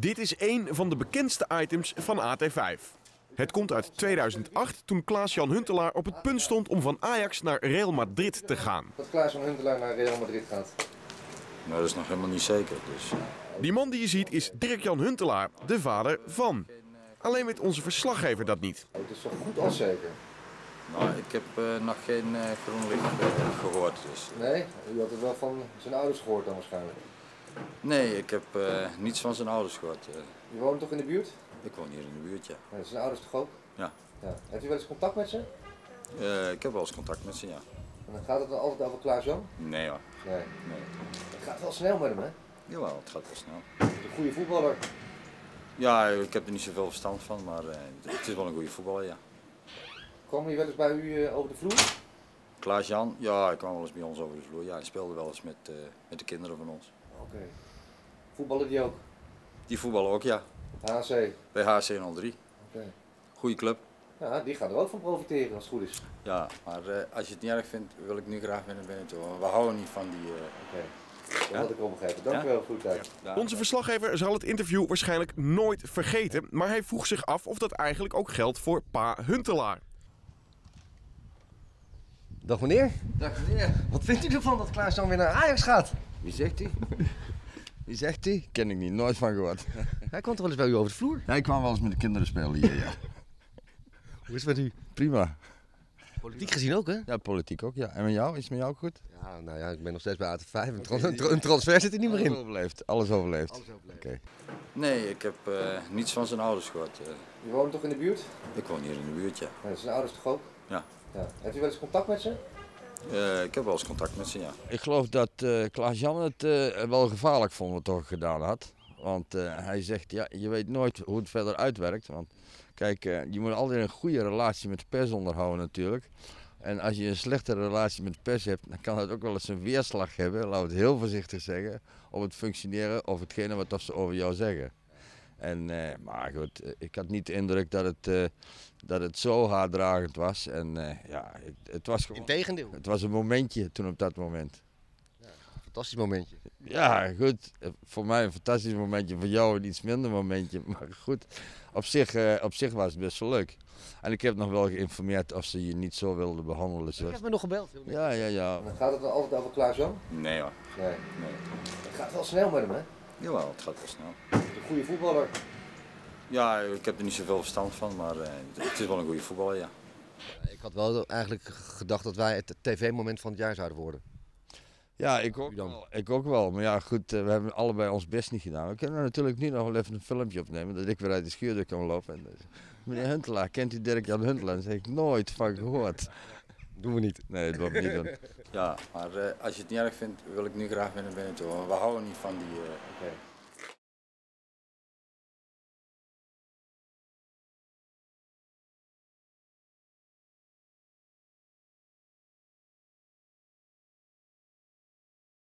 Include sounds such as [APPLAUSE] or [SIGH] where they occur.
Dit is een van de bekendste items van AT5. Het komt uit 2008 toen Klaas-Jan Huntelaar op het punt stond om van Ajax naar Real Madrid te gaan. Dat Klaas-Jan Huntelaar naar Real Madrid gaat. Nou, dat is nog helemaal niet zeker. Dus. Die man die je ziet is Dirk-Jan Huntelaar, de vader van. Alleen weet onze verslaggever dat niet. Het is zo goed als zeker. Nou, ik heb uh, nog geen uh, groen licht uh, gehoord. Dus. Nee? U had het wel van zijn ouders gehoord dan waarschijnlijk? Nee, ik heb niets van zijn ouders gehoord. Je woont toch in de buurt? Ik woon hier in de buurt, ja. ja zijn ouders toch ook? Ja. ja. Heeft u wel eens contact met ze? ik heb wel eens contact met ze, ja. En dan gaat het dan altijd over Klaas-Jan? Nee hoor. Nee. nee. Het gaat wel snel met hem, hè? Jawel, het gaat wel snel. Een goede voetballer. Ja, ik heb er niet zoveel verstand van, maar uh, het is wel een goede voetballer, ja. Kwam hij wel eens bij u uh, over de vloer? Klaas-Jan, ja, hij kwam wel eens bij ons over de vloer. Ja, hij speelde wel eens met, met de kinderen van ons. Oké. Okay. Voetballen die ook? Die voetballen ook, ja. HC? Bij HC 03. Oké. Okay. Goeie club. Ja, die gaat er ook van profiteren als het goed is. Ja, maar als je het niet erg vindt, wil ik nu graag weer naar binnen toe. We houden niet van die... Oké. Okay. Dat had ik al begrepen. Dank u wel uw tijd. Onze verslaggever zal het interview waarschijnlijk nooit vergeten, maar hij vroeg zich af of dat eigenlijk ook geldt voor pa Huntelaar. Dag meneer. Dag meneer. Wat vindt u ervan dat Klaas dan weer naar Ajax gaat? Wie zegt hij? [LAUGHS] Wie zegt hij? Ken ik niet, nooit van gehoord. [LAUGHS] Hij komt er wel eens bij u over de vloer. Hij kwam wel eens met de kinderen spelen hier, ja. [LAUGHS] Hoe is het met u? Prima. Politiek gezien ook, hè? Ja, politiek ook, ja. En met jou? Is het met jou ook goed? Ja, nou ja, ik ben nog steeds bij AT5. Een, tra een transfer zit er niet meer in. Alles overleefd. Alles overleefd. Alles overleefd. Okay. Nee, ik heb uh, niets van zijn ouders gehoord. Uh. Je woont toch in de buurt? Ik woon hier in de buurt, ja. ja zijn ouders toch ook? Ja. ja. Heeft u wel eens contact met ze? Uh, ik heb wel eens contact met ze, ja. Ik geloof dat Klaas-Jan het wel gevaarlijk vond wat toch gedaan had. Want hij zegt, ja, je weet nooit hoe het verder uitwerkt. Want kijk, je moet altijd een goede relatie met de pers onderhouden natuurlijk. En als je een slechte relatie met de pers hebt, dan kan dat ook wel eens een weerslag hebben, laten we het heel voorzichtig zeggen, op het functioneren of hetgene wat ze over jou zeggen. En, eh, maar goed, ik had niet de indruk dat het, uh, dat het zo haatdragend was. En uh, ja, het, het, was gewoon... Integendeel. Het was een momentje toen op dat moment. Ja, een fantastisch momentje. Ja, goed. Voor mij een fantastisch momentje, voor jou een iets minder momentje. [LAUGHS] Maar goed, op zich, uh, op zich was het best wel leuk. En ik heb nog wel geïnformeerd of ze je niet zo wilden behandelen. Zoals... Ik heb me nog gebeld. Ja, ja, ja. Gaat het dan altijd over Klaas-Jan? Nee hoor. Nee. nee. Het gaat wel snel met hem, hè? Jawel, het gaat wel snel. Een goede voetballer. Ja, ik heb er niet zoveel verstand van, maar uh, het is wel een goede voetballer, ja. Ik had wel eigenlijk gedacht dat wij het tv-moment van het jaar zouden worden. Ja, ik ook, wel, ik ook wel. Maar ja, goed, we hebben allebei ons best niet gedaan. We kunnen natuurlijk nu nog wel even een filmpje opnemen, dat ik weer uit de schuurdeur kan lopen. En, meneer Huntelaar, kent u Dirk-Jan Huntelaar? Daar heb ik nooit van gehoord. Doen we niet. Nee, dat doen we niet doen. Ja, maar uh, als je het niet erg vindt, wil ik nu graag weer naar binnen toe. We houden niet van die... Uh... Okay.